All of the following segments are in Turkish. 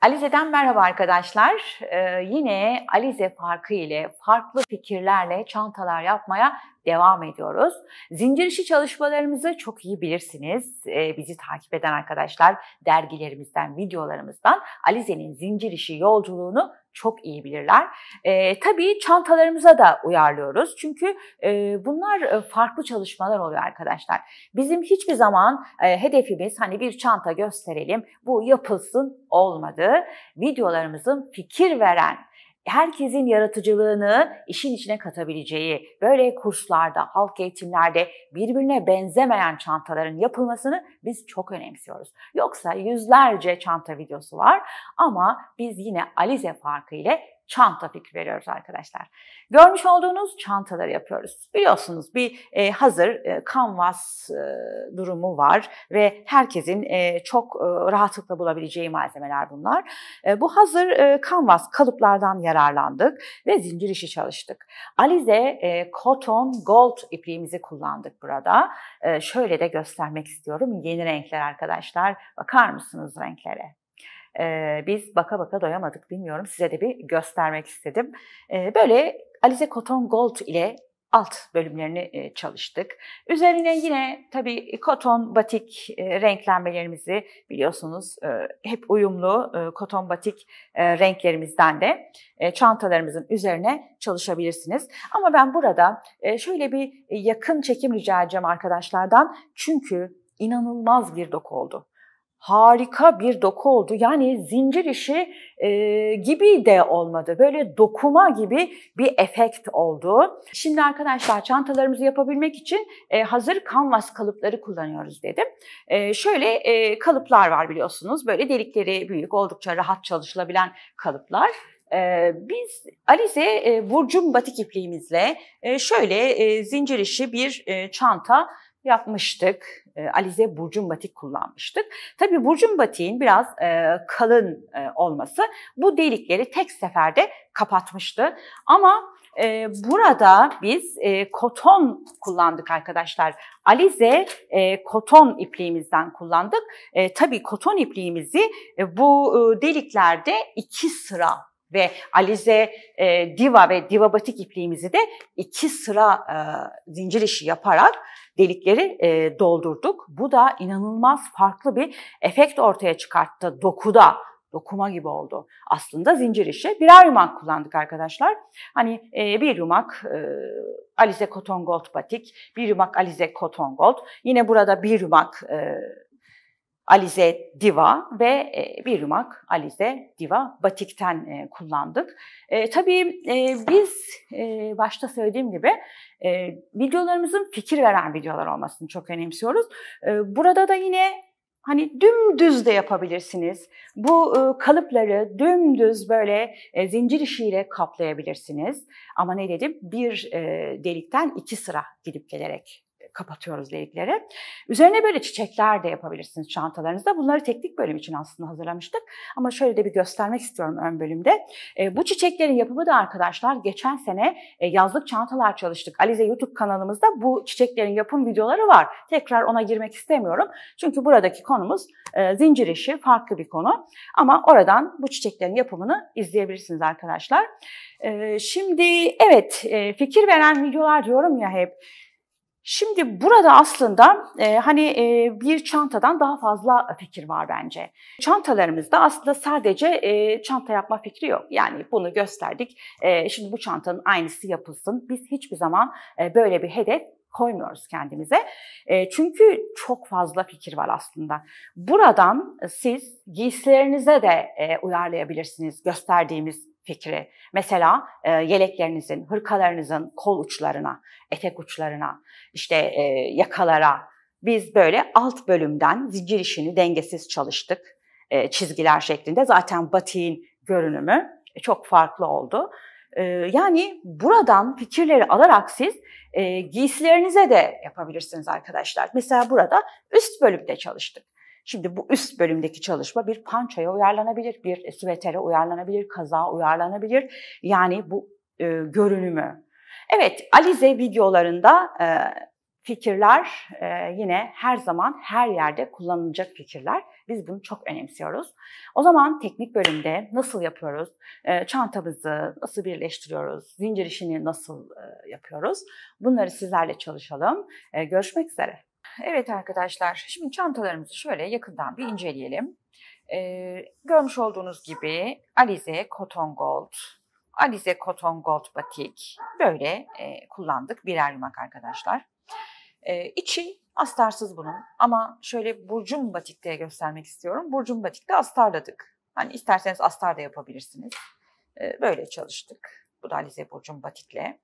Alize'den merhaba arkadaşlar. Ee, yine Alize farkı ile farklı fikirlerle çantalar yapmaya devam ediyoruz. Zincir işi çalışmalarımızı çok iyi bilirsiniz. Ee, bizi takip eden arkadaşlar dergilerimizden, videolarımızdan Alize'nin zincir işi yolculuğunu çok iyi bilirler. E, tabii çantalarımıza da uyarlıyoruz. Çünkü e, bunlar e, farklı çalışmalar oluyor arkadaşlar. Bizim hiçbir zaman e, hedefimiz hani bir çanta gösterelim, bu yapılsın olmadı. Videolarımızın fikir veren, herkesin yaratıcılığını işin içine katabileceği, böyle kurslarda, halk eğitimlerde birbirine benzemeyen çantaların yapılmasını biz çok önemsiyoruz. Yoksa yüzlerce çanta videosu var ama biz yine Alize farkı ile çanta fikri veriyoruz arkadaşlar. Görmüş olduğunuz çantaları yapıyoruz. Biliyorsunuz bir e, hazır e, kanvas e, durumu var ve herkesin e, çok e, rahatlıkla bulabileceği malzemeler bunlar. E, bu hazır e, kanvas kalıplardan yararlandık ve zincir işi çalıştık. Alize e, Cotton Gold ipliğimizi kullandık burada. E, şöyle de göstermek istiyorum. Yeni renkler arkadaşlar. Bakar mısınız renklere? Ee, biz baka baka doyamadık bilmiyorum. Size de bir göstermek istedim. Ee, böyle Alize Cotton Gold ile alt bölümlerini çalıştık. Üzerine yine tabii koton batik renklenmelerimizi biliyorsunuz hep uyumlu koton batik renklerimizden de çantalarımızın üzerine çalışabilirsiniz. Ama ben burada şöyle bir yakın çekim rica edeceğim arkadaşlardan. Çünkü inanılmaz bir doku oldu harika bir doku oldu. Yani zincir işi e, gibi de olmadı. Böyle dokuma gibi bir efekt oldu. Şimdi arkadaşlar çantalarımızı yapabilmek için e, hazır kanvas kalıpları kullanıyoruz dedim. E, şöyle e, kalıplar var biliyorsunuz. Böyle delikleri büyük, oldukça rahat çalışılabilen kalıplar. Ee, biz Alize e, Burcum batik ipliğimizle e, şöyle e, zincir işi bir e, çanta yapmıştık. E, Alize Burcun Batik kullanmıştık. Tabii Burcun Batik'in biraz e, kalın e, olması bu delikleri tek seferde kapatmıştı. Ama e, burada biz e, koton kullandık arkadaşlar. Alize e, koton ipliğimizden kullandık. E, tabii koton ipliğimizi e, bu e, deliklerde iki sıra ve Alize e, Diva ve Diva Batik ipliğimizi de iki sıra e, zincir işi yaparak delikleri e, doldurduk. Bu da inanılmaz farklı bir efekt ortaya çıkarttı dokuda. Dokuma gibi oldu. Aslında zincir işi. Birer yumak kullandık arkadaşlar. Hani e, bir yumak e, Alize Cotton Gold batik, bir yumak Alize Cotton Gold. Yine burada bir yumak e, Alize Diva ve e, bir yumak Alize Diva batikten e, kullandık. E, tabii e, biz e, başta söylediğim gibi e, videolarımızın fikir veren videolar olmasını çok önemsiyoruz. E, burada da yine hani dümdüz de yapabilirsiniz. Bu e, kalıpları dümdüz böyle e, zincir işiyle kaplayabilirsiniz. Ama ne dedim? Bir e, delikten iki sıra gidip gelerek kapatıyoruz delikleri. Üzerine böyle çiçekler de yapabilirsiniz çantalarınızda. Bunları teknik bölüm için aslında hazırlamıştık. Ama şöyle de bir göstermek istiyorum ön bölümde. E, bu çiçeklerin yapımı da arkadaşlar geçen sene e, yazlık çantalar çalıştık. Alize YouTube kanalımızda bu çiçeklerin yapım videoları var. Tekrar ona girmek istemiyorum. Çünkü buradaki konumuz e, zincir işi, farklı bir konu. Ama oradan bu çiçeklerin yapımını izleyebilirsiniz arkadaşlar. E, şimdi evet e, fikir veren videolar diyorum ya hep. Şimdi burada aslında e, hani e, bir çantadan daha fazla fikir var bence. Çantalarımızda aslında sadece e, çanta yapma fikri yok. Yani bunu gösterdik. E, şimdi bu çantanın aynısı yapılsın. Biz hiçbir zaman e, böyle bir hedef koymuyoruz kendimize. E, çünkü çok fazla fikir var aslında. Buradan siz giysilerinize de e, uyarlayabilirsiniz gösterdiğimiz fikri. Mesela e, yeleklerinizin, hırkalarınızın kol uçlarına, etek uçlarına, işte e, yakalara biz böyle alt bölümden zincir işini dengesiz çalıştık. E, çizgiler şeklinde. Zaten batiğin görünümü çok farklı oldu. E, yani buradan fikirleri alarak siz e, giysilerinize de yapabilirsiniz arkadaşlar. Mesela burada üst bölümde çalıştık. Şimdi bu üst bölümdeki çalışma bir pançoya uyarlanabilir, bir süvetere uyarlanabilir, kaza uyarlanabilir. Yani bu e, görünümü. Evet, Alize videolarında e, fikirler e, yine her zaman her yerde kullanılacak fikirler. Biz bunu çok önemsiyoruz. O zaman teknik bölümde nasıl yapıyoruz? E, çantamızı nasıl birleştiriyoruz? Zincir işini nasıl e, yapıyoruz? Bunları sizlerle çalışalım. E, görüşmek üzere. Evet arkadaşlar, şimdi çantalarımızı şöyle yakından bir inceleyelim. E, görmüş olduğunuz gibi Alize Cotton Gold, Alize Cotton Gold Batik böyle e, kullandık birer yumak arkadaşlar. E, içi astarsız bunun ama şöyle burcum batikte göstermek istiyorum. Burcum batikte astarladık. Hani isterseniz astar da yapabilirsiniz. E, böyle çalıştık. Bu da Alize burcum batikle.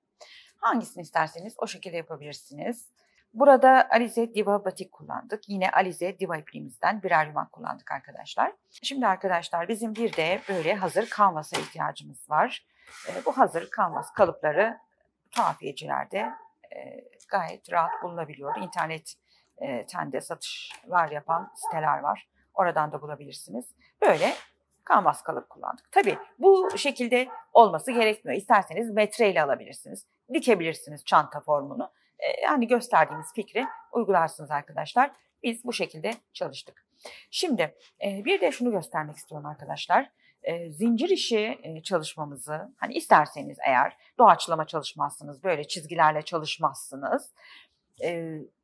Hangisini isterseniz o şekilde yapabilirsiniz. Burada Alize Diva Batik kullandık. Yine Alize Diva ipliğimizden birer yumak kullandık arkadaşlar. Şimdi arkadaşlar bizim bir de böyle hazır kanvasa ihtiyacımız var. E, bu hazır kanvas kalıpları tuhafiyecilerde e, gayet rahat bulunabiliyor. İnternet e, tende satışlar yapan siteler var. Oradan da bulabilirsiniz. Böyle kanvas kalıp kullandık. Tabii bu şekilde olması gerekmiyor. İsterseniz metreyle alabilirsiniz. Dikebilirsiniz çanta formunu. Hani gösterdiğimiz fikri uygularsınız arkadaşlar. Biz bu şekilde çalıştık. Şimdi bir de şunu göstermek istiyorum arkadaşlar. Zincir işi çalışmamızı hani isterseniz eğer doğaçlama çalışmazsınız, böyle çizgilerle çalışmazsınız.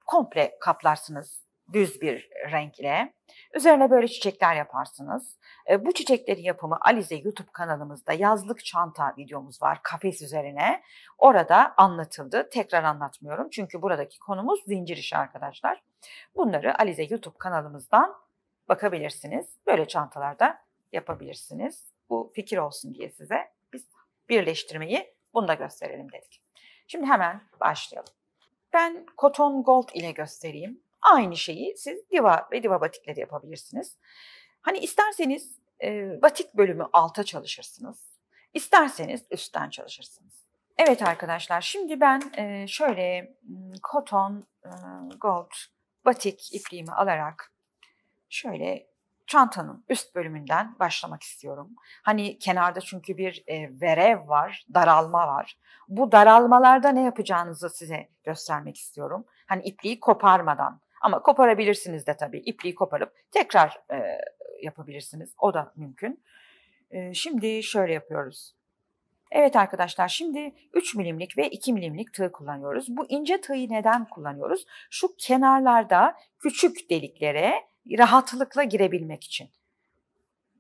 Komple kaplarsınız düz bir renkle. Üzerine böyle çiçekler yaparsınız. E, bu çiçeklerin yapımı Alize YouTube kanalımızda yazlık çanta videomuz var kafes üzerine. Orada anlatıldı. Tekrar anlatmıyorum çünkü buradaki konumuz zincir işi arkadaşlar. Bunları Alize YouTube kanalımızdan bakabilirsiniz. Böyle çantalarda yapabilirsiniz. Bu fikir olsun diye size biz birleştirmeyi bunu da gösterelim dedik. Şimdi hemen başlayalım. Ben Cotton Gold ile göstereyim. Aynı şeyi siz diva ve diva batikle de yapabilirsiniz. Hani isterseniz e, batik bölümü alta çalışırsınız. İsterseniz üstten çalışırsınız. Evet arkadaşlar şimdi ben e, şöyle Cotton e, Gold batik ipliğimi alarak şöyle çantanın üst bölümünden başlamak istiyorum. Hani kenarda çünkü bir e, verev var, daralma var. Bu daralmalarda ne yapacağınızı size göstermek istiyorum. Hani ipliği koparmadan ama koparabilirsiniz de tabii. İpliği koparıp tekrar e, yapabilirsiniz. O da mümkün. E, şimdi şöyle yapıyoruz. Evet arkadaşlar şimdi 3 milimlik ve 2 milimlik tığ kullanıyoruz. Bu ince tığı neden kullanıyoruz? Şu kenarlarda küçük deliklere rahatlıkla girebilmek için.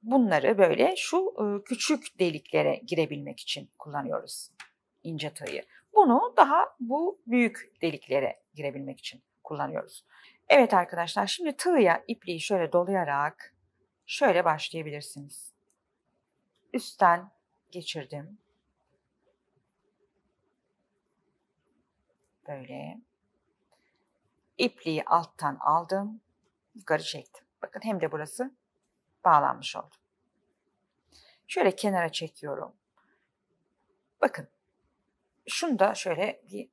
Bunları böyle şu küçük deliklere girebilmek için kullanıyoruz ince tığı. Bunu daha bu büyük deliklere girebilmek için kullanıyoruz. Evet arkadaşlar şimdi tığya ipliği şöyle dolayarak şöyle başlayabilirsiniz. Üstten geçirdim. Böyle. İpliği alttan aldım. Yukarı çektim. Bakın hem de burası bağlanmış oldu. Şöyle kenara çekiyorum. Bakın. Şunu da şöyle bir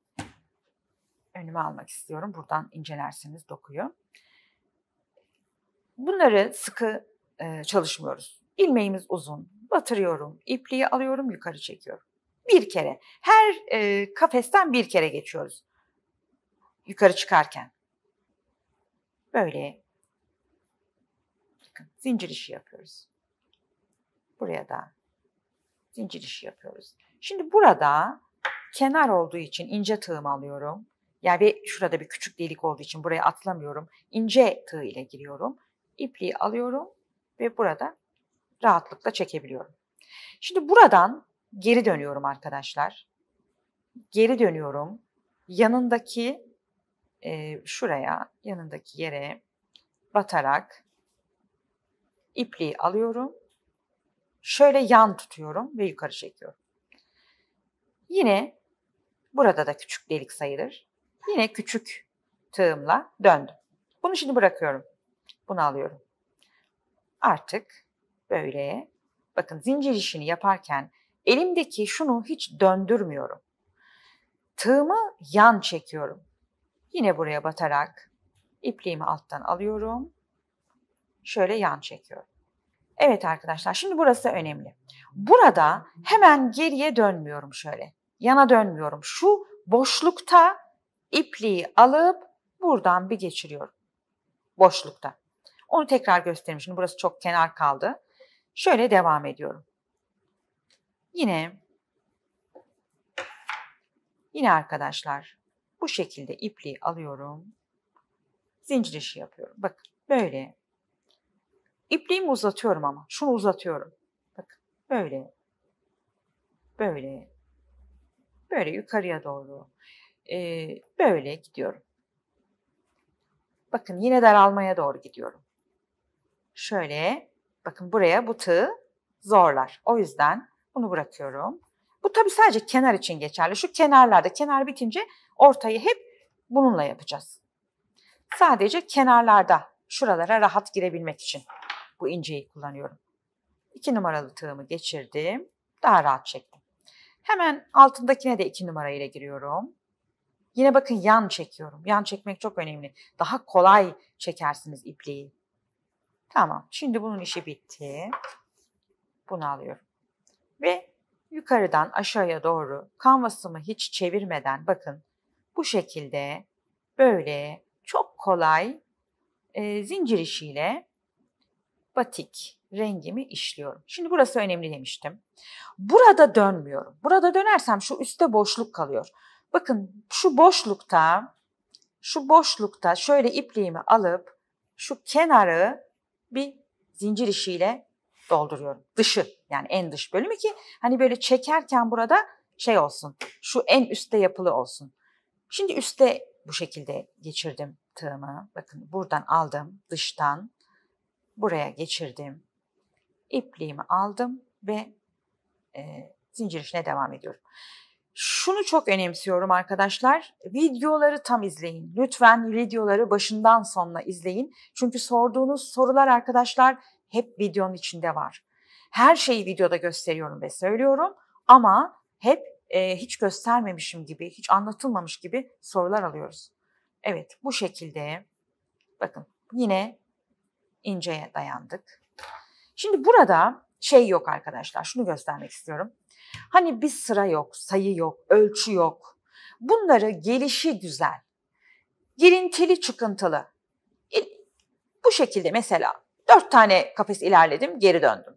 önüme almak istiyorum. Buradan incelersiniz dokuyu. Bunları sıkı e, çalışmıyoruz. İlmeğimiz uzun. Batırıyorum. ipliği alıyorum yukarı çekiyorum. Bir kere. Her e, kafesten bir kere geçiyoruz. Yukarı çıkarken. Böyle bakın zincir işi yapıyoruz. Buraya da zincir işi yapıyoruz. Şimdi burada kenar olduğu için ince tığım alıyorum. Yani bir, şurada bir küçük delik olduğu için buraya atlamıyorum. İnce tığ ile giriyorum. İpliği alıyorum ve burada rahatlıkla çekebiliyorum. Şimdi buradan geri dönüyorum arkadaşlar. Geri dönüyorum. Yanındaki e, şuraya, yanındaki yere batarak ipliği alıyorum. Şöyle yan tutuyorum ve yukarı çekiyorum. Yine burada da küçük delik sayılır. Yine küçük tığımla döndüm. Bunu şimdi bırakıyorum. Bunu alıyorum. Artık böyle bakın zincir işini yaparken elimdeki şunu hiç döndürmüyorum. Tığımı yan çekiyorum. Yine buraya batarak ipliğimi alttan alıyorum. Şöyle yan çekiyorum. Evet arkadaşlar şimdi burası önemli. Burada hemen geriye dönmüyorum şöyle. Yana dönmüyorum. Şu boşlukta ipliği alıp buradan bir geçiriyorum. Boşlukta. Onu tekrar göstereyim. Şimdi burası çok kenar kaldı. Şöyle devam ediyorum. Yine yine arkadaşlar bu şekilde ipliği alıyorum. Zincir işi yapıyorum. Bakın böyle. İpliğimi uzatıyorum ama. Şunu uzatıyorum. Bakın böyle. Böyle. Böyle yukarıya doğru. Ee, böyle gidiyorum. Bakın yine daralmaya doğru gidiyorum. Şöyle bakın buraya bu tığ zorlar. O yüzden bunu bırakıyorum. Bu tabii sadece kenar için geçerli. Şu kenarlarda kenar bitince ortayı hep bununla yapacağız. Sadece kenarlarda şuralara rahat girebilmek için bu inceyi kullanıyorum. İki numaralı tığımı geçirdim. Daha rahat çektim. Hemen altındakine de iki numara ile giriyorum. Yine bakın yan çekiyorum. Yan çekmek çok önemli. Daha kolay çekersiniz ipliği. Tamam. Şimdi bunun işi bitti. Bunu alıyorum. Ve yukarıdan aşağıya doğru kanvasımı hiç çevirmeden bakın bu şekilde böyle çok kolay e, zincir işiyle batik rengimi işliyorum. Şimdi burası önemli demiştim. Burada dönmüyorum. Burada dönersem şu üstte boşluk kalıyor. Bakın şu boşlukta şu boşlukta şöyle ipliğimi alıp şu kenarı bir zincir işiyle dolduruyorum. Dışı yani en dış bölümü ki hani böyle çekerken burada şey olsun. Şu en üstte yapılı olsun. Şimdi üstte bu şekilde geçirdim tığımı. Bakın buradan aldım dıştan buraya geçirdim. İpliğimi aldım ve e, zincir işine devam ediyorum. Şunu çok önemsiyorum arkadaşlar. Videoları tam izleyin. Lütfen videoları başından sonuna izleyin. Çünkü sorduğunuz sorular arkadaşlar hep videonun içinde var. Her şeyi videoda gösteriyorum ve söylüyorum ama hep e, hiç göstermemişim gibi, hiç anlatılmamış gibi sorular alıyoruz. Evet bu şekilde bakın yine inceye dayandık. Şimdi burada şey yok arkadaşlar şunu göstermek istiyorum. Hani bir sıra yok, sayı yok, ölçü yok. Bunları gelişi güzel, girintili çıkıntılı. Bu şekilde mesela dört tane kafes ilerledim, geri döndüm.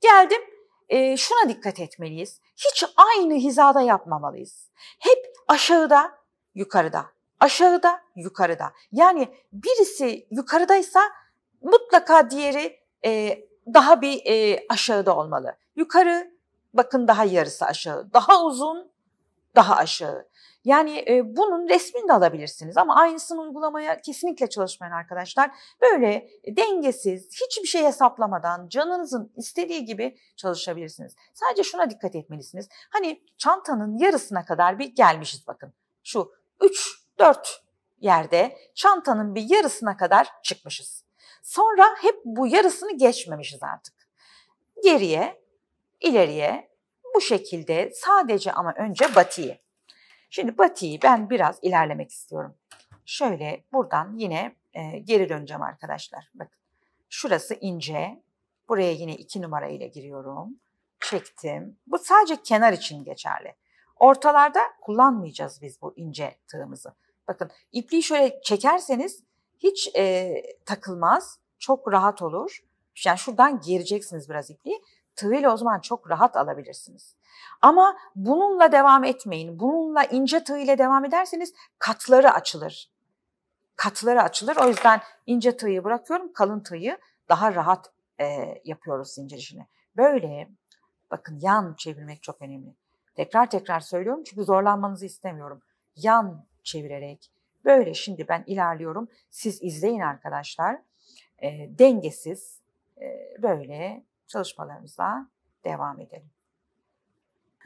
Geldim, e, şuna dikkat etmeliyiz. Hiç aynı hizada yapmamalıyız. Hep aşağıda, yukarıda, aşağıda, yukarıda. Yani birisi yukarıdaysa mutlaka diğeri e, daha bir e, aşağıda olmalı. Yukarı bakın daha yarısı aşağı, daha uzun, daha aşağı. Yani e, bunun resmini de alabilirsiniz ama aynısını uygulamaya kesinlikle çalışmayın arkadaşlar. Böyle dengesiz, hiçbir şey hesaplamadan canınızın istediği gibi çalışabilirsiniz. Sadece şuna dikkat etmelisiniz. Hani çantanın yarısına kadar bir gelmişiz bakın. Şu 3-4 yerde çantanın bir yarısına kadar çıkmışız. Sonra hep bu yarısını geçmemişiz artık. Geriye, ileriye bu şekilde sadece ama önce batiyi. Şimdi batiyi ben biraz ilerlemek istiyorum. Şöyle buradan yine e, geri döneceğim arkadaşlar. Bakın şurası ince. Buraya yine iki numara ile giriyorum. Çektim. Bu sadece kenar için geçerli. Ortalarda kullanmayacağız biz bu ince tığımızı. Bakın ipliği şöyle çekerseniz hiç e, takılmaz. Çok rahat olur. Yani şuradan gireceksiniz biraz ipliği. Tığıyla o zaman çok rahat alabilirsiniz. Ama bununla devam etmeyin. Bununla ince tığ ile devam ederseniz katları açılır. Katları açılır. O yüzden ince tığı bırakıyorum. Kalın tığı daha rahat e, yapıyoruz zincir işini. Böyle bakın yan çevirmek çok önemli. Tekrar tekrar söylüyorum çünkü zorlanmanızı istemiyorum. Yan çevirerek böyle şimdi ben ilerliyorum. Siz izleyin arkadaşlar. E, dengesiz e, böyle çalışmalarımıza devam edelim.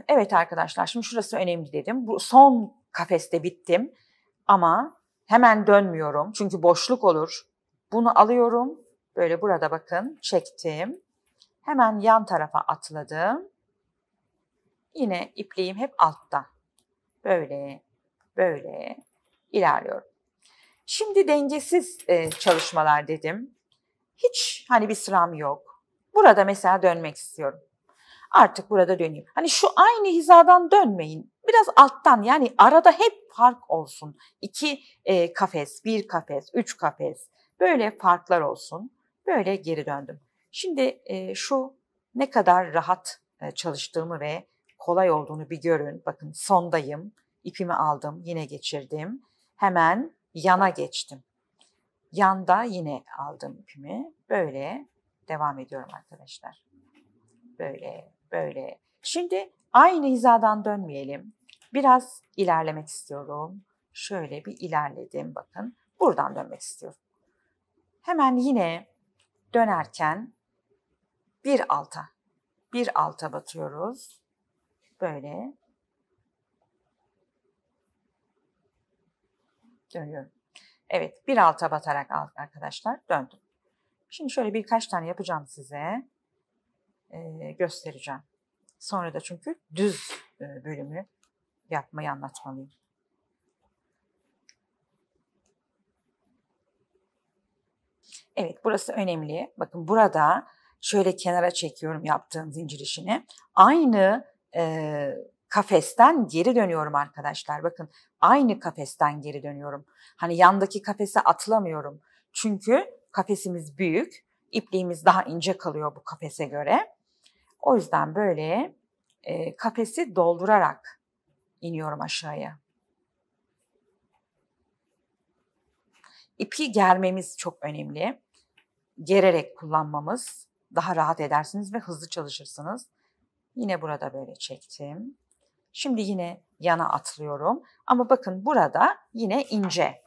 Evet arkadaşlar şimdi şurası önemli dedim. Bu son kafeste bittim ama hemen dönmüyorum çünkü boşluk olur. Bunu alıyorum. Böyle burada bakın çektim. Hemen yan tarafa atladım. Yine ipliğim hep altta. Böyle, böyle ilerliyorum. Şimdi dengesiz e, çalışmalar dedim. Hiç hani bir sıram yok. Burada mesela dönmek istiyorum. Artık burada döneyim. Hani şu aynı hizadan dönmeyin. Biraz alttan yani arada hep fark olsun. İki e, kafes, bir kafes, üç kafes. Böyle farklar olsun. Böyle geri döndüm. Şimdi e, şu ne kadar rahat e, çalıştığımı ve kolay olduğunu bir görün. Bakın sondayım. İpimi aldım, yine geçirdim. Hemen yana geçtim. Yanda yine aldım ipimi. Böyle devam ediyorum arkadaşlar. Böyle, böyle. Şimdi aynı hizadan dönmeyelim. Biraz ilerlemek istiyorum. Şöyle bir ilerledim bakın. Buradan dönmek istiyorum. Hemen yine dönerken bir alta, bir alta batıyoruz. Böyle. Dönüyorum. Evet, bir alta batarak arkadaşlar döndüm. Şimdi şöyle birkaç tane yapacağım size. Ee, göstereceğim. Sonra da çünkü düz e, bölümü yapmayı anlatmalıyım. Evet, burası önemli. Bakın burada şöyle kenara çekiyorum yaptığım zincir işini. Aynı e, kafesten geri dönüyorum arkadaşlar. Bakın aynı kafesten geri dönüyorum. Hani yandaki kafese atlamıyorum. Çünkü kafesimiz büyük. İpliğimiz daha ince kalıyor bu kafese göre. O yüzden böyle e, kafesi doldurarak iniyorum aşağıya. İpi germemiz çok önemli. Gererek kullanmamız daha rahat edersiniz ve hızlı çalışırsınız. Yine burada böyle çektim. Şimdi yine yana atlıyorum. Ama bakın burada yine ince.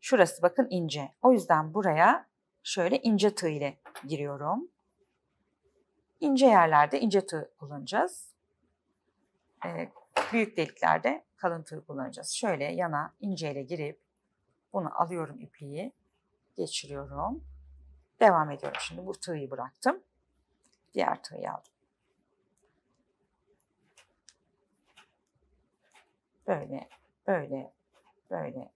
Şurası bakın ince. O yüzden buraya şöyle ince tığ ile giriyorum. İnce yerlerde ince tığ kullanacağız. Ee, büyük deliklerde kalın tığ kullanacağız. Şöyle yana ince ile girip bunu alıyorum ipliği, geçiriyorum. Devam ediyorum. Şimdi bu tığı bıraktım. Diğer tığı aldım. Böyle, böyle, böyle,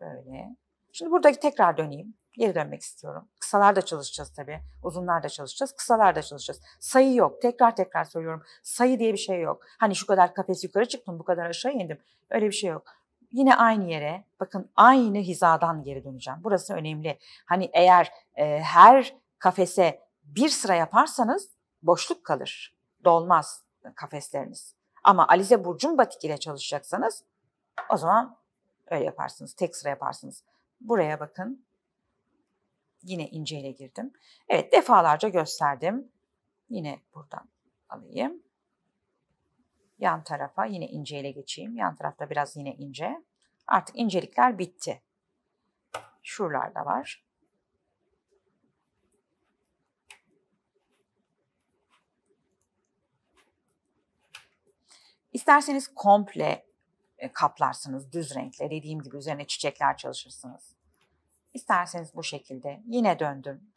böyle. Şimdi buradaki tekrar döneyim. Geri dönmek istiyorum. Kısalar da çalışacağız tabii. Uzunlar da çalışacağız. Kısalar da çalışacağız. Sayı yok. Tekrar tekrar söylüyorum. Sayı diye bir şey yok. Hani şu kadar kafes yukarı çıktım, bu kadar aşağı indim. Öyle bir şey yok. Yine aynı yere, bakın aynı hizadan geri döneceğim. Burası önemli. Hani eğer e, her kafese bir sıra yaparsanız boşluk kalır. Dolmaz kafesleriniz. Ama Alize Burcun batik ile çalışacaksanız o zaman öyle yaparsınız. Tek sıra yaparsınız. Buraya bakın. Yine inceyle girdim. Evet defalarca gösterdim. Yine buradan alayım. Yan tarafa yine inceyle geçeyim. Yan tarafta biraz yine ince. Artık incelikler bitti. Şuralarda var. İsterseniz komple kaplarsınız düz renkle. Dediğim gibi üzerine çiçekler çalışırsınız. İsterseniz bu şekilde. Yine döndüm.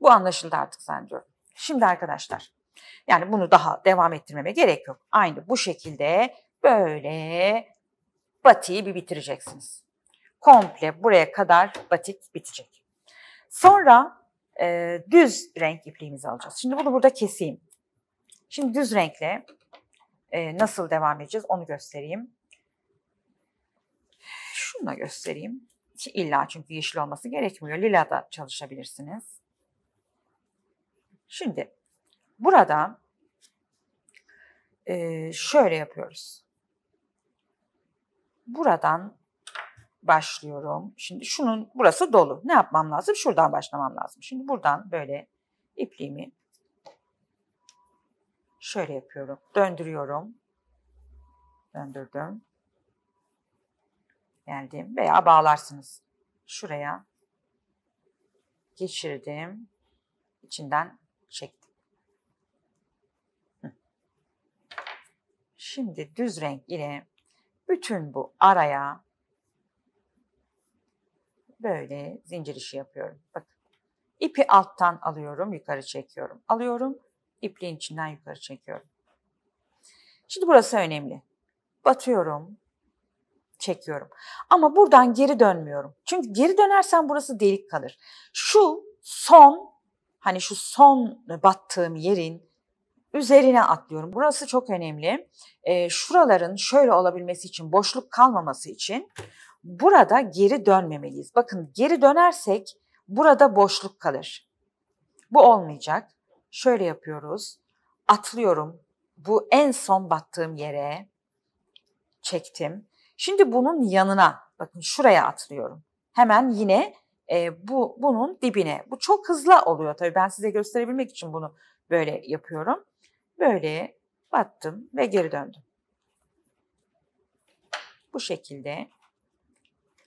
Bu anlaşıldı artık zannediyorum. Şimdi arkadaşlar, yani bunu daha devam ettirmeme gerek yok. Aynı bu şekilde böyle batiği bir bitireceksiniz. Komple buraya kadar batik bitecek. Sonra e, düz renk ipliğimizi alacağız. Şimdi bunu burada keseyim. Şimdi düz renkle e, nasıl devam edeceğiz onu göstereyim. Şunu da göstereyim. İlla çünkü yeşil olması gerekmiyor. Lila da çalışabilirsiniz. Şimdi burada e, şöyle yapıyoruz. Buradan başlıyorum. Şimdi şunun burası dolu. Ne yapmam lazım? Şuradan başlamam lazım. Şimdi buradan böyle ipliğimi şöyle yapıyorum. Döndürüyorum. Döndürdüm. Geldim veya bağlarsınız. Şuraya geçirdim. İçinden çektim. Şimdi düz renk ile bütün bu araya böyle zincir işi yapıyorum. Bakın. İpi alttan alıyorum, yukarı çekiyorum. Alıyorum, ipliğin içinden yukarı çekiyorum. Şimdi burası önemli. Batıyorum. çekiyorum. Ama buradan geri dönmüyorum. Çünkü geri dönersem burası delik kalır. Şu son hani şu son battığım yerin üzerine atlıyorum. Burası çok önemli. E, şuraların şöyle olabilmesi için, boşluk kalmaması için burada geri dönmemeliyiz. Bakın geri dönersek burada boşluk kalır. Bu olmayacak. Şöyle yapıyoruz. Atlıyorum. Bu en son battığım yere çektim. Şimdi bunun yanına, bakın şuraya atlıyorum. Hemen yine e, bu bunun dibine. Bu çok hızlı oluyor tabii. Ben size gösterebilmek için bunu böyle yapıyorum. Böyle battım ve geri döndüm. Bu şekilde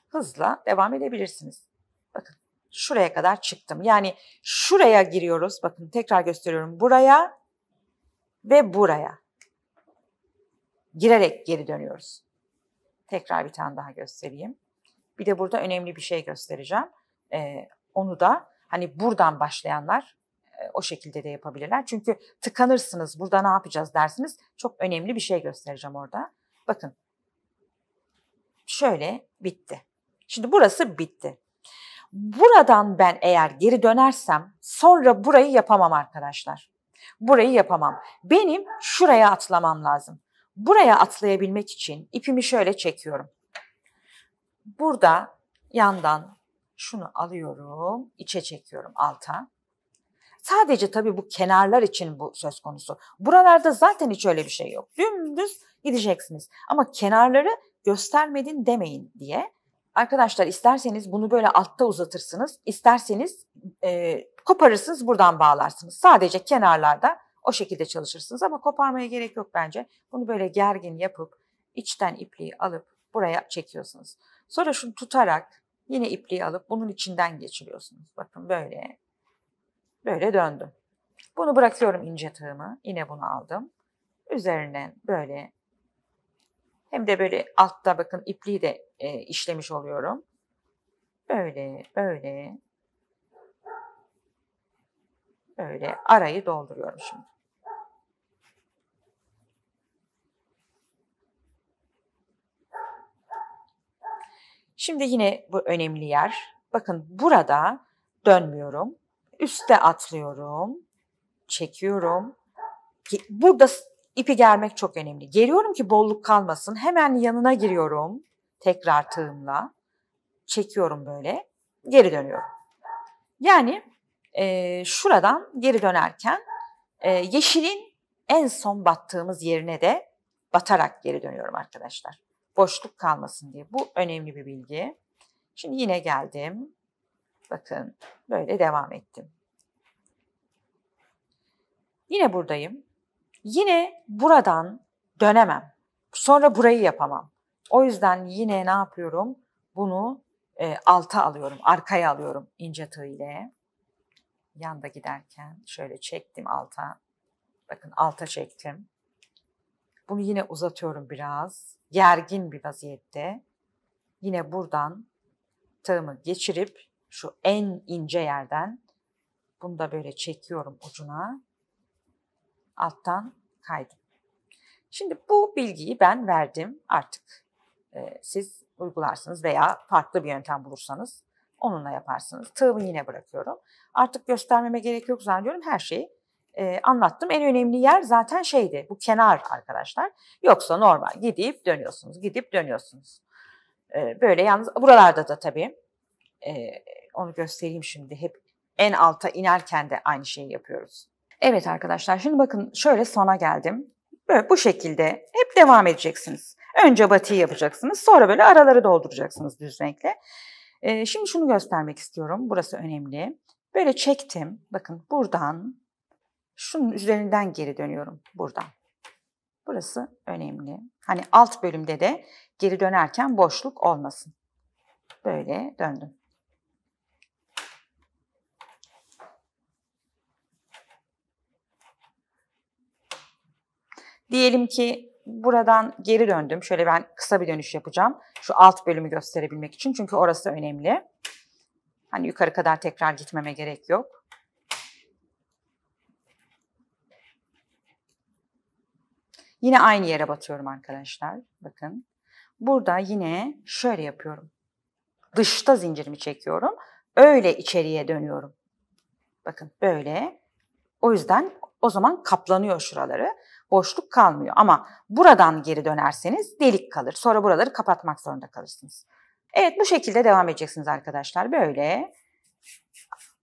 hızla devam edebilirsiniz. Bakın şuraya kadar çıktım. Yani şuraya giriyoruz. Bakın tekrar gösteriyorum. Buraya ve buraya. Girerek geri dönüyoruz. Tekrar bir tane daha göstereyim. Bir de burada önemli bir şey göstereceğim. Ee, onu da hani buradan başlayanlar e, o şekilde de yapabilirler. Çünkü tıkanırsınız burada ne yapacağız dersiniz. Çok önemli bir şey göstereceğim orada. Bakın şöyle bitti. Şimdi burası bitti. Buradan ben eğer geri dönersem sonra burayı yapamam arkadaşlar. Burayı yapamam. Benim şuraya atlamam lazım. Buraya atlayabilmek için ipimi şöyle çekiyorum. Burada yandan şunu alıyorum, içe çekiyorum alta. Sadece tabii bu kenarlar için bu söz konusu. Buralarda zaten hiç öyle bir şey yok. Dümdüz gideceksiniz. Ama kenarları göstermedin demeyin diye. Arkadaşlar isterseniz bunu böyle altta uzatırsınız. İsterseniz e, koparırsınız buradan bağlarsınız. Sadece kenarlarda o şekilde çalışırsınız ama koparmaya gerek yok bence. Bunu böyle gergin yapıp içten ipliği alıp buraya çekiyorsunuz. Sonra şunu tutarak yine ipliği alıp bunun içinden geçiriyorsunuz. Bakın böyle Böyle döndüm. Bunu bırakıyorum ince tığımı. Yine bunu aldım. Üzerine böyle hem de böyle altta bakın ipliği de e, işlemiş oluyorum. Böyle, böyle, böyle arayı dolduruyorum şimdi. Şimdi yine bu önemli yer. Bakın burada dönmüyorum. Üste atlıyorum. Çekiyorum. Burada ipi germek çok önemli. Geliyorum ki bolluk kalmasın. Hemen yanına giriyorum. Tekrar tığımla. Çekiyorum böyle. Geri dönüyorum. Yani e, şuradan geri dönerken e, yeşilin en son battığımız yerine de batarak geri dönüyorum arkadaşlar. Boşluk kalmasın diye. Bu önemli bir bilgi. Şimdi yine geldim. Bakın böyle devam ettim. Yine buradayım. Yine buradan dönemem. Sonra burayı yapamam. O yüzden yine ne yapıyorum? Bunu e, alta alıyorum, arkaya alıyorum ince tığ ile. Yanda giderken şöyle çektim alta. Bakın alta çektim. Bunu yine uzatıyorum biraz. Gergin bir vaziyette. Yine buradan tığımı geçirip şu en ince yerden bunu da böyle çekiyorum ucuna. Alttan kaydım. Şimdi bu bilgiyi ben verdim. Artık e, siz uygularsınız veya farklı bir yöntem bulursanız onunla yaparsınız. Tığımı yine bırakıyorum. Artık göstermeme gerek yok zannediyorum. Her şeyi e, anlattım. En önemli yer zaten şeydi. Bu kenar arkadaşlar. Yoksa normal gidip dönüyorsunuz. Gidip dönüyorsunuz. E, böyle yalnız buralarda da tabii e, onu göstereyim şimdi. Hep en alta inerken de aynı şeyi yapıyoruz. Evet arkadaşlar şimdi bakın şöyle sona geldim. Böyle bu şekilde hep devam edeceksiniz. Önce batıyı yapacaksınız sonra böyle araları dolduracaksınız düz renkle. Ee, şimdi şunu göstermek istiyorum. Burası önemli. Böyle çektim. Bakın buradan şunun üzerinden geri dönüyorum buradan. Burası önemli. Hani alt bölümde de geri dönerken boşluk olmasın. Böyle döndüm. Diyelim ki buradan geri döndüm. Şöyle ben kısa bir dönüş yapacağım. Şu alt bölümü gösterebilmek için. Çünkü orası önemli. Hani yukarı kadar tekrar gitmeme gerek yok. Yine aynı yere batıyorum arkadaşlar. Bakın. burada yine şöyle yapıyorum. Dışta zincirimi çekiyorum. Öyle içeriye dönüyorum. Bakın böyle. O yüzden o zaman kaplanıyor şuraları. Boşluk kalmıyor. Ama buradan geri dönerseniz delik kalır. Sonra buraları kapatmak zorunda kalırsınız. Evet bu şekilde devam edeceksiniz arkadaşlar. Böyle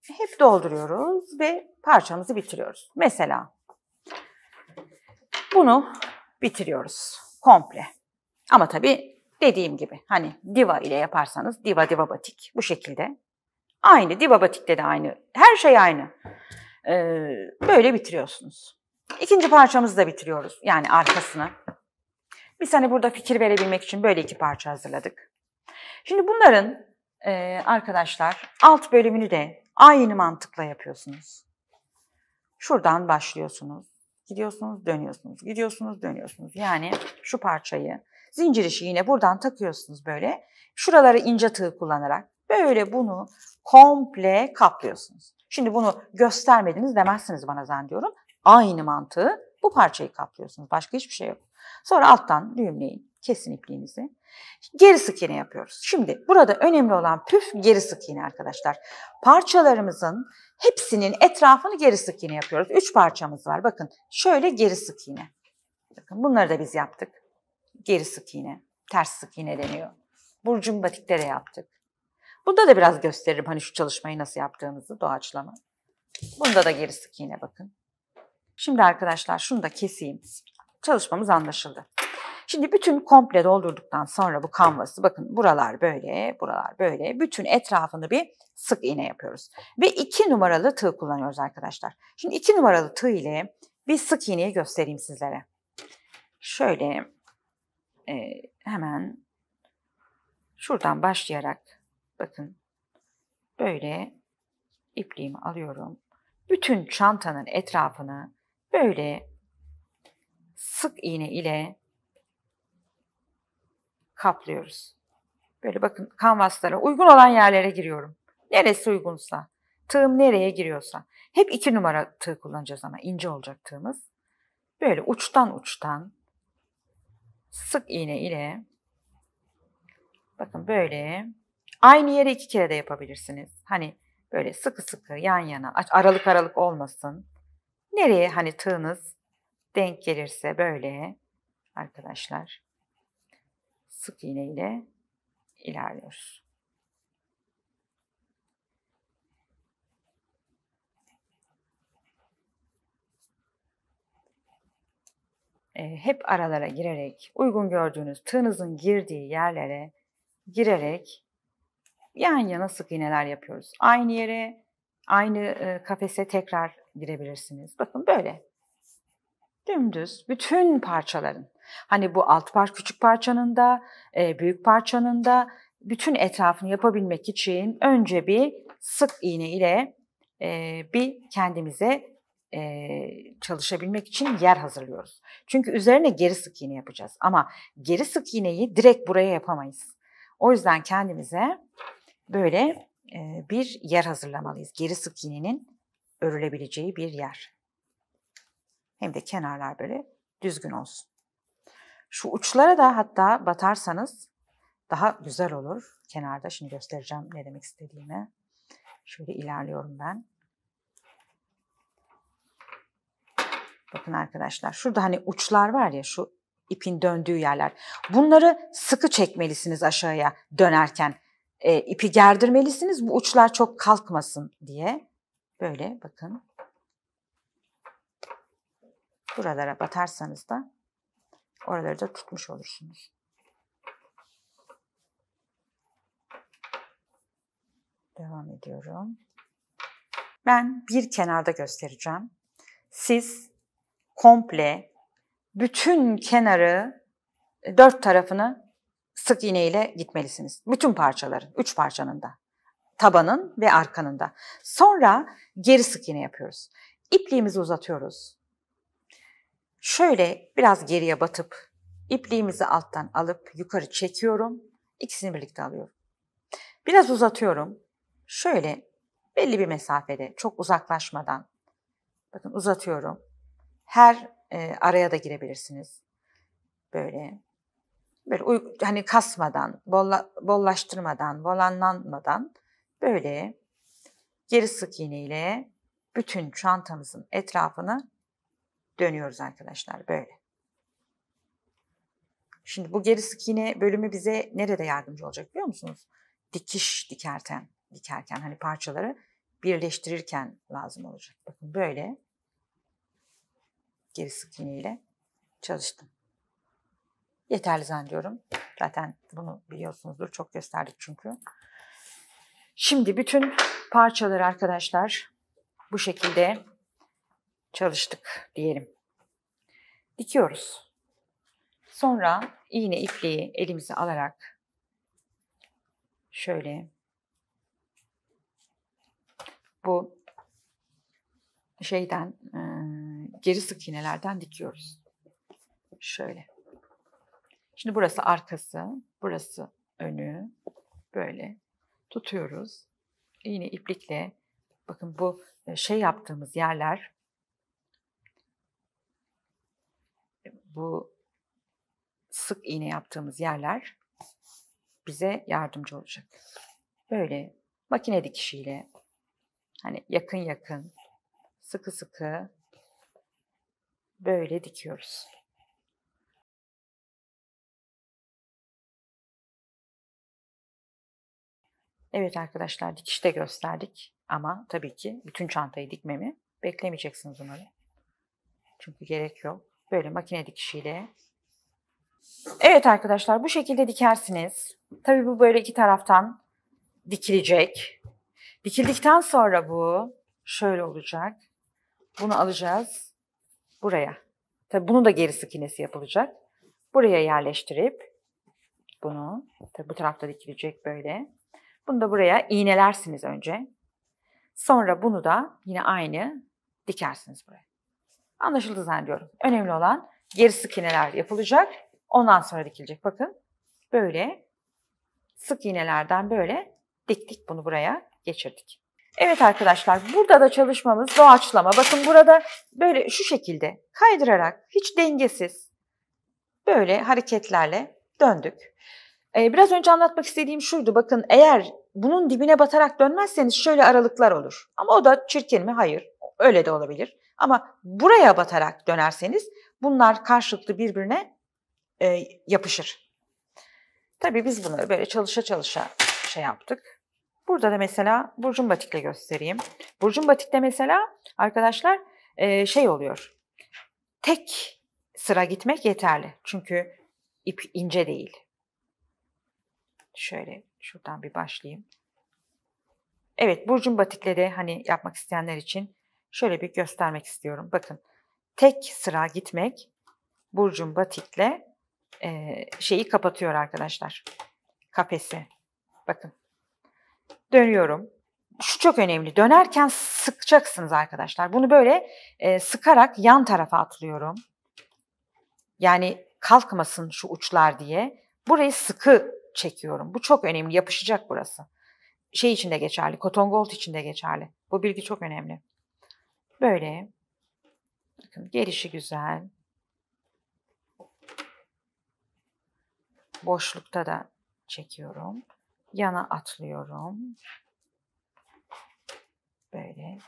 hep dolduruyoruz ve parçamızı bitiriyoruz. Mesela bunu bitiriyoruz komple. Ama tabii dediğim gibi hani diva ile yaparsanız diva diva batik bu şekilde. Aynı diva batikte de aynı. Her şey aynı. Böyle bitiriyorsunuz. İkinci parçamızı da bitiriyoruz. Yani arkasını. Biz hani burada fikir verebilmek için böyle iki parça hazırladık. Şimdi bunların arkadaşlar alt bölümünü de aynı mantıkla yapıyorsunuz. Şuradan başlıyorsunuz. Gidiyorsunuz, dönüyorsunuz. Gidiyorsunuz, dönüyorsunuz. Yani şu parçayı zincir işi yine buradan takıyorsunuz böyle. Şuraları ince tığ kullanarak böyle bunu komple kaplıyorsunuz. Şimdi bunu göstermediniz demezsiniz bana zannediyorum. Aynı mantığı bu parçayı kaplıyorsunuz. Başka hiçbir şey yok. Sonra alttan düğümleyin. Kesin ipliğinizi. Geri sık iğne yapıyoruz. Şimdi burada önemli olan püf geri sık iğne arkadaşlar. Parçalarımızın hepsinin etrafını geri sık iğne yapıyoruz. Üç parçamız var. Bakın şöyle geri sık iğne. Bakın bunları da biz yaptık. Geri sık iğne. Ters sık iğne deniyor. Burcun batikte de yaptık. Bunda da biraz gösteririm hani şu çalışmayı nasıl yaptığımızı doğaçlama. Bunda da geri sık iğne bakın. Şimdi arkadaşlar şunu da keseyim. Çalışmamız anlaşıldı. Şimdi bütün komple doldurduktan sonra bu kanvası bakın buralar böyle, buralar böyle. Bütün etrafını bir sık iğne yapıyoruz. Ve iki numaralı tığ kullanıyoruz arkadaşlar. Şimdi iki numaralı tığ ile bir sık iğneyi göstereyim sizlere. Şöyle e, hemen şuradan başlayarak bakın böyle ipliğimi alıyorum. Bütün çantanın etrafını böyle sık iğne ile kaplıyoruz. Böyle bakın kanvaslara uygun olan yerlere giriyorum. Neresi uygunsa, tığım nereye giriyorsa. Hep iki numara tığ kullanacağız ama ince olacak tığımız. Böyle uçtan uçtan sık iğne ile bakın böyle aynı yere iki kere de yapabilirsiniz. Hani böyle sıkı sıkı yan yana aralık aralık olmasın. Nereye hani tığınız denk gelirse böyle arkadaşlar sık iğne ile ilerliyoruz. Ee, hep aralara girerek, uygun gördüğünüz tığınızın girdiği yerlere girerek yan yana sık iğneler yapıyoruz. Aynı yere, aynı e, kafese tekrar girebilirsiniz. Bakın böyle. Dümdüz bütün parçaların Hani bu alt par küçük parçanın da, e, büyük parçanın da bütün etrafını yapabilmek için önce bir sık iğne ile e, bir kendimize çalışabilmek için yer hazırlıyoruz. Çünkü üzerine geri sık iğne yapacağız. Ama geri sık iğneyi direkt buraya yapamayız. O yüzden kendimize böyle bir yer hazırlamalıyız. Geri sık iğnenin örülebileceği bir yer. Hem de kenarlar böyle düzgün olsun. Şu uçlara da hatta batarsanız daha güzel olur. Kenarda şimdi göstereceğim ne demek istediğimi. Şöyle ilerliyorum ben. Bakın arkadaşlar şurada hani uçlar var ya şu ipin döndüğü yerler. Bunları sıkı çekmelisiniz aşağıya dönerken. E, ipi gerdirmelisiniz bu uçlar çok kalkmasın diye. Böyle bakın. Buralara batarsanız da Oraları da tutmuş olursunuz. Devam ediyorum. Ben bir kenarda göstereceğim. Siz komple bütün kenarı dört tarafını sık iğne ile gitmelisiniz. Bütün parçaların, üç parçanın da. Tabanın ve arkanın da. Sonra geri sık iğne yapıyoruz. İpliğimizi uzatıyoruz. Şöyle biraz geriye batıp ipliğimizi alttan alıp yukarı çekiyorum. İkisini birlikte alıyorum. Biraz uzatıyorum. Şöyle belli bir mesafede çok uzaklaşmadan bakın uzatıyorum. Her e, araya da girebilirsiniz. Böyle böyle hani kasmadan, bolla, bollaştırmadan, volanlanmadan böyle geri sık iğne ile bütün çantamızın etrafını dönüyoruz arkadaşlar böyle. Şimdi bu geri sık iğne bölümü bize nerede yardımcı olacak biliyor musunuz? Dikiş dikerken, dikerken hani parçaları birleştirirken lazım olacak. Bakın böyle geri sık iğne ile çalıştım. Yeterli zannediyorum. Zaten bunu biliyorsunuzdur. Çok gösterdik çünkü. Şimdi bütün parçaları arkadaşlar bu şekilde çalıştık diyelim. Dikiyoruz. Sonra iğne ipliği elimize alarak şöyle bu şeyden geri sık iğnelerden dikiyoruz. Şöyle. Şimdi burası arkası, burası önü. Böyle tutuyoruz. İğne iplikle bakın bu e, şey yaptığımız yerler bu sık iğne yaptığımız yerler bize yardımcı olacak. Böyle makine dikişiyle hani yakın yakın sıkı sıkı böyle dikiyoruz. Evet arkadaşlar dikişte gösterdik ama tabii ki bütün çantayı dikmemi beklemeyeceksiniz umarım. Çünkü gerek yok. Böyle makine dikişiyle. Evet arkadaşlar bu şekilde dikersiniz. Tabii bu böyle iki taraftan dikilecek. Dikildikten sonra bu şöyle olacak. Bunu alacağız buraya. Tabii bunun da geri sık iğnesi yapılacak. Buraya yerleştirip bunu, tabii bu tarafta dikilecek böyle. Bunu da buraya iğnelersiniz önce. Sonra bunu da yine aynı dikersiniz buraya. Anlaşıldı zannediyorum. Önemli olan geri sık iğneler yapılacak. Ondan sonra dikilecek. Bakın böyle sık iğnelerden böyle diktik bunu buraya geçirdik. Evet arkadaşlar burada da çalışmamız doğaçlama. Bakın burada böyle şu şekilde kaydırarak hiç dengesiz böyle hareketlerle döndük. Ee, biraz önce anlatmak istediğim şuydu. Bakın eğer bunun dibine batarak dönmezseniz şöyle aralıklar olur. Ama o da çirkin mi? Hayır. Öyle de olabilir. Ama buraya batarak dönerseniz bunlar karşılıklı birbirine e, yapışır. Tabii biz bunları böyle çalışa çalışa şey yaptık. Burada da mesela burcun batikle göstereyim. Burcun batikte mesela arkadaşlar e, şey oluyor. Tek sıra gitmek yeterli. Çünkü ip ince değil. Şöyle şuradan bir başlayayım. Evet Burcun Batik'le de hani yapmak isteyenler için şöyle bir göstermek istiyorum. Bakın tek sıra gitmek Burcun Batik'le e, şeyi kapatıyor arkadaşlar. Kafesi. Bakın. Dönüyorum. Şu çok önemli. Dönerken sıkacaksınız arkadaşlar. Bunu böyle e, sıkarak yan tarafa atlıyorum. Yani kalkmasın şu uçlar diye. Burayı sıkı çekiyorum. Bu çok önemli. Yapışacak burası. Şey için de geçerli. Cotton Gold için de geçerli. Bu bilgi çok önemli. Böyle. Bakın gelişi güzel. Boşlukta da çekiyorum. Yana atlıyorum. Böyle.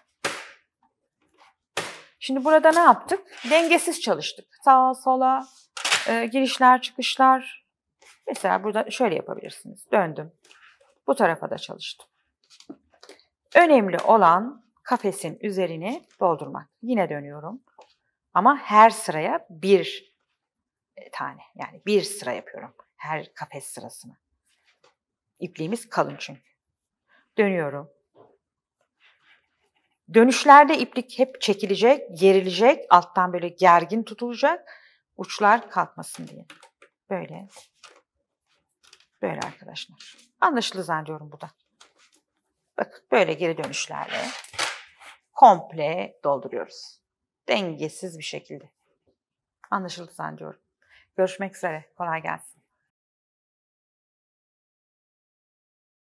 Şimdi burada ne yaptık? Dengesiz çalıştık. Sağa sola e, girişler çıkışlar. Mesela burada şöyle yapabilirsiniz. Döndüm. Bu tarafa da çalıştım. Önemli olan kafesin üzerini doldurmak. Yine dönüyorum. Ama her sıraya bir tane yani bir sıra yapıyorum. Her kafes sırasını. İpliğimiz kalın çünkü. Dönüyorum. Dönüşlerde iplik hep çekilecek, gerilecek, alttan böyle gergin tutulacak. Uçlar kalkmasın diye. Böyle. Böyle arkadaşlar. Anlaşıldı zannediyorum bu da. Bakın böyle geri dönüşlerle komple dolduruyoruz. Dengesiz bir şekilde. Anlaşıldı zannediyorum. Görüşmek üzere. Kolay gelsin.